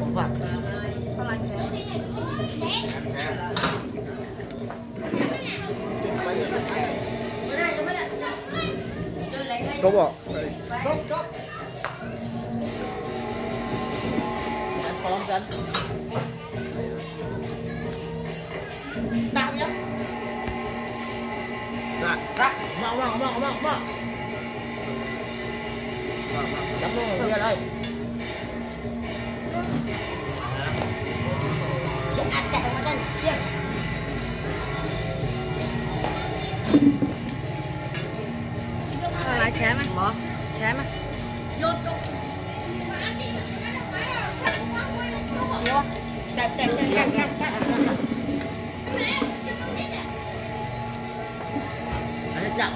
Không phải. có bỏ Em phóng dẫn. Dạ. Ra. Mau mau mau mau mau. Đấm luôn ra đây. Chiếc ác sẽ mà thân. Chiếc Lái chém á? Mở. Chém á? Chiếu Đẹp đẹp đẹp đẹp đẹp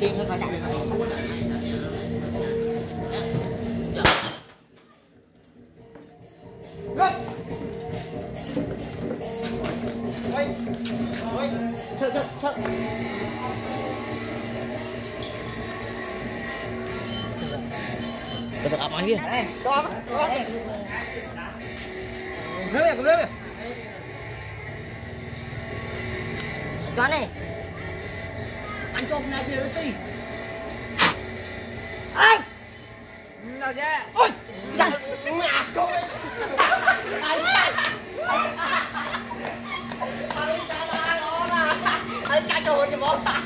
Tiền thôi phải đặt được rồi Thôi thôi thôi Để tôi ập ở kia. Đây, có có Đây Rớt kìa, rớt này Ăn trộm này thì nó truy Anh. Nào ra Ôi Chặt Mẹ cô Ai chặt Ai chặt nó nè Ai chặt rồi cho bố Ai chặt